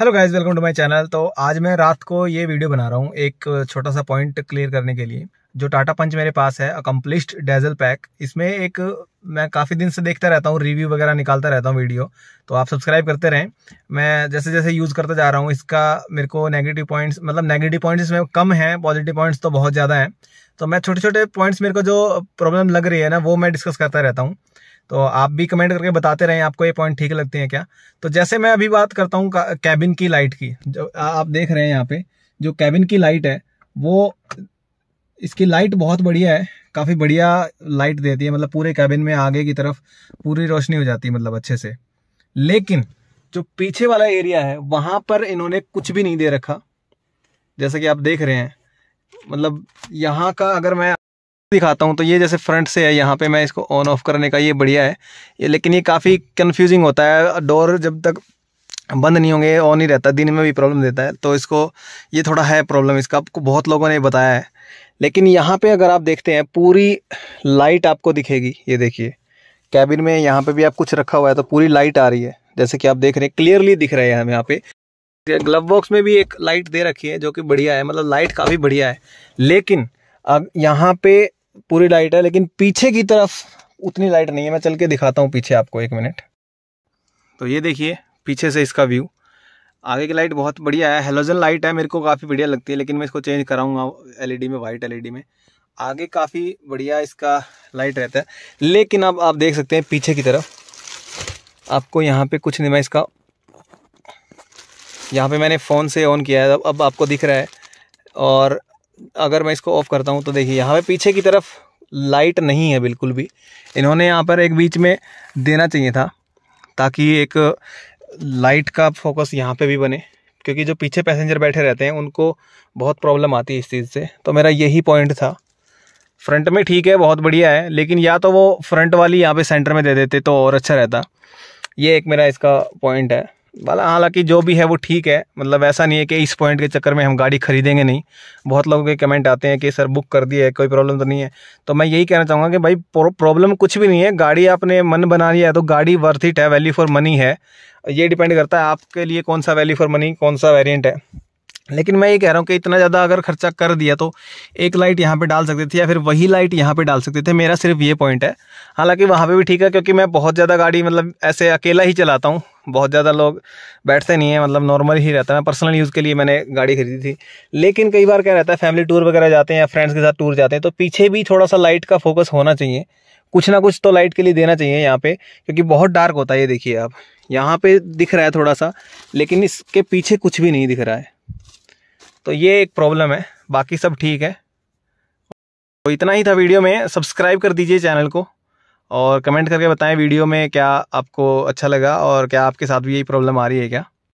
Hello guys welcome to my channel तो आज मैं रात को ये वीडियो बना रहा हूँ एक छोटा सा पॉइंट क्लियर करने के लिए, जो टाटा पंच मेरे पास है अकम्पलिश्ड डेजल पैक इसमें एक मैं काफ़ी दिन से देखता रहता हूँ रिव्यू वगैरह निकालता रहता हूँ वीडियो तो आप सब्सक्राइब करते रहें। मैं जैसे जैसे यूज़ करता जा रहा हूँ, इसका मेरे को नेगेटिव पॉइंट्स मतलब नेगेटिव पॉइंट्स इसमें कम हैं पॉजिटिव पॉइंट्स तो बहुत ज़्यादा हैं। तो मैं छोटे छोटे पॉइंट्स मेरे को जो प्रॉब्लम लग रही है ना, वो मैं डिस्कस करता रहता हूँ। तो आप भी कमेंट करके बताते रहें, आपको ये पॉइंट ठीक लगते हैं क्या? तो जैसे मैं अभी बात करता हूँ कैबिन की लाइट की, जो आप देख रहे हैं यहाँ पे, जो कैबिन की लाइट है, वो इसकी लाइट बहुत बढ़िया है, काफ़ी बढ़िया लाइट देती है मतलब पूरे कैबिन में आगे की तरफ़ पूरी रोशनी हो जाती है मतलब अच्छे से। लेकिन जो पीछे वाला एरिया है, वहाँ पर इन्होंने कुछ भी नहीं दे रखा। जैसा कि आप देख रहे हैं मतलब यहाँ का अगर मैं दिखाता हूँ तो ये जैसे फ्रंट से है, यहाँ पे मैं इसको ऑन ऑफ़ करने का, ये बढ़िया है। ये लेकिन ये काफ़ी कंफ्यूजिंग होता है डोर जब तक बंद नहीं होंगे ऑन ही रहता, दिन में भी प्रॉब्लम देता है तो इसको, ये थोड़ा है प्रॉब्लम इसका, आपको बहुत लोगों ने बताया है। लेकिन यहाँ पे अगर आप देखते हैं, पूरी लाइट आपको दिखेगी, ये देखिए। कैबिन में यहाँ पे भी आप कुछ रखा हुआ है तो पूरी लाइट आ रही है, जैसे कि आप देख रहे हैं क्लियरली दिख रहे हैं हम यहाँ पे। ग्लव बॉक्स में भी एक लाइट दे रखी है, जो कि बढ़िया है मतलब लाइट काफ़ी बढ़िया है। लेकिन अब यहाँ पे पूरी लाइट है, लेकिन पीछे की तरफ़ उतनी लाइट नहीं है। मैं चल के दिखाता हूँ पीछे आपको एक मिनट। तो ये देखिए, पीछे से इसका व्यू आगे की लाइट बहुत बढ़िया है। हेलोजन लाइट है, मेरे को काफ़ी बढ़िया लगती है, लेकिन मैं इसको चेंज कराऊँगा एलईडी में वाइट एलईडी में। आगे काफ़ी बढ़िया इसका लाइट रहता है। लेकिन अब आप देख सकते हैं पीछे की तरफ़। आपको यहाँ पे कुछ नहीं, मैं इसका यहाँ पे मैंने फ़ोन से ऑन किया है। अब आपको दिख रहा है। और अगर मैं इसको ऑफ़ करता हूँ तो देखिए, यहाँ पे पीछे की तरफ़ लाइट नहीं है बिल्कुल भी। इन्होंने यहाँ पर एक बीच में देना चाहिए था, ताकि एक लाइट का फोकस यहाँ पे भी बने, क्योंकि जो पीछे पैसेंजर बैठे रहते हैं, उनको बहुत प्रॉब्लम आती है इस चीज़ से। तो मेरा यही पॉइंट था। फ्रंट में ठीक है, बहुत बढ़िया है, लेकिन या तो वो फ्रंट वाली यहाँ पे सेंटर में दे देते तो और अच्छा रहता। ये एक मेरा इसका पॉइंट है। वाला हालाँकि जो भी है वो ठीक है। मतलब ऐसा नहीं है कि इस पॉइंट के चक्कर में हम गाड़ी खरीदेंगे नहीं। बहुत लोगों के कमेंट आते हैं कि सर बुक कर दिए है कोई प्रॉब्लम तो नहीं है। तो मैं यही कहना चाहूँगा कि भाई प्रॉब्लम कुछ भी नहीं है। गाड़ी आपने मन बना लिया है तो गाड़ी वर्थ इट है वैल्यू फॉर मनी है। ये डिपेंड करता है आपके लिए कौन सा वैल्यू फॉर मनी कौन सा वेरियंट है। लेकिन मैं ये कह रहा हूँ कि इतना ज़्यादा अगर खर्चा कर दिया तो एक लाइट यहाँ पे डाल सकते थे या फिर वही लाइट यहाँ पे डाल सकते थे। मेरा सिर्फ़ ये पॉइंट है। हालाँकि वहाँ पे भी ठीक है, क्योंकि मैं बहुत ज़्यादा गाड़ी मतलब ऐसे अकेला ही चलाता हूँ। बहुत ज़्यादा लोग बैठते नहीं है मतलब नॉर्मल ही रहता है। पर्सनल यूज़ के लिए मैंने गाड़ी खरीदी थी। लेकिन कई बार क्या रहता है फैमिली टूर वगैरह जाते हैं या फ्रेंड्स के साथ टूर जाते हैं तो पीछे भी थोड़ा सा लाइट का फोकस होना चाहिए। कुछ ना कुछ तो लाइट के लिए देना चाहिए यहाँ पे, क्योंकि बहुत डार्क होता है ये देखिए आप। यहाँ पे दिख रहा है थोड़ा सा, लेकिन इसके पीछे कुछ भी नहीं दिख रहा है। तो ये एक प्रॉब्लम है, बाकी सब ठीक है। तो इतना ही था वीडियो में सब्सक्राइब कर दीजिए चैनल को। और कमेंट करके बताएँ वीडियो में क्या आपको अच्छा लगा और क्या आपके साथ भी यही प्रॉब्लम आ रही है क्या?